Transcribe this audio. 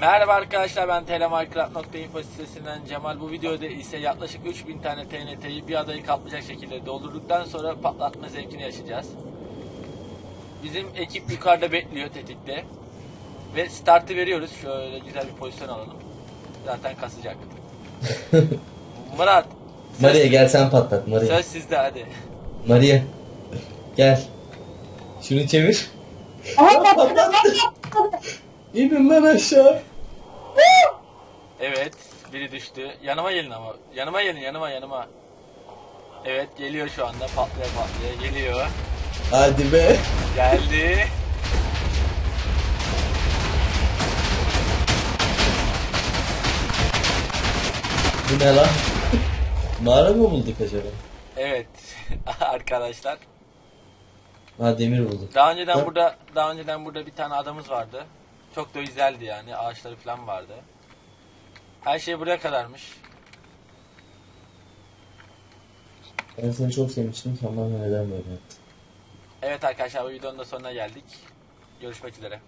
Merhaba arkadaşlar ben telemarkrat.info sitesinden Cemal. Bu videoda ise yaklaşık 3000 tane TNT'yi bir adayı kaplayacak şekilde doldurduktan sonra patlatma zevkini yaşayacağız. Bizim ekip yukarıda bekliyor tetikte. Ve startı veriyoruz. Şöyle güzel bir pozisyon alalım. Zaten kasacak. Murat. Maria gel sen patlat Maria. Söz sizde hadi. Maria. Gel. Şunu çevir. İnin lan aşağı. Evet, biri düştü. Yanıma gelin ama. Yanıma gelin, yanıma, yanıma. Evet, geliyor şu anda. Patlaya patlaya geliyor. Hadi be. Geldi. Bu ne lan? Mağara mı bulduk acaba? Evet, arkadaşlar. Ha demir bulduk. Daha önceden Ha? burada, daha önceden burada bir tane adamız vardı. Çok da güzeldi yani. Ağaçları falan vardı. Her şey buraya kadarmış. Ben seni çok sevmiştim. Tamam neden böyle yaptın? Evet arkadaşlar bu videonun da sonuna geldik. Görüşmek üzere.